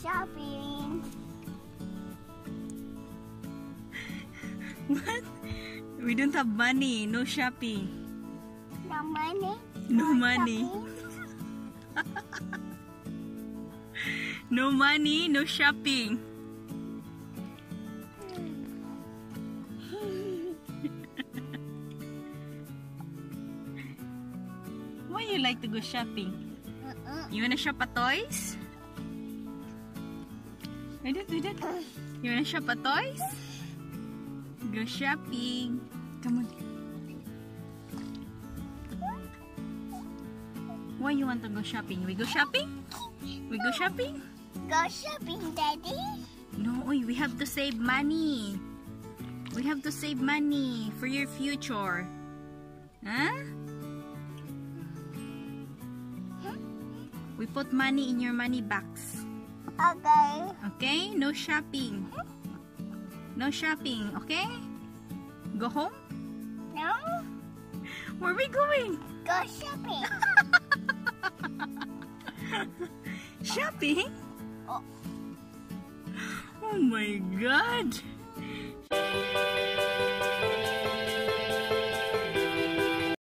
shopping. what? We don't have money. No shopping. No money. No, no money. no money, no shopping. Why you like to go shopping? Uh -uh. You wanna shop at toys? I don't do that. You wanna shop at toys? Go shopping. Come on. Why you want to go shopping? We go shopping? We go shopping? Go shopping, Daddy. No, we have to save money. We have to save money for your future. Huh? We put money in your money box. Okay. Okay? No shopping. No shopping, okay? Go home? No. Where are we going? Go shopping. Shopping? Oh. Oh my god!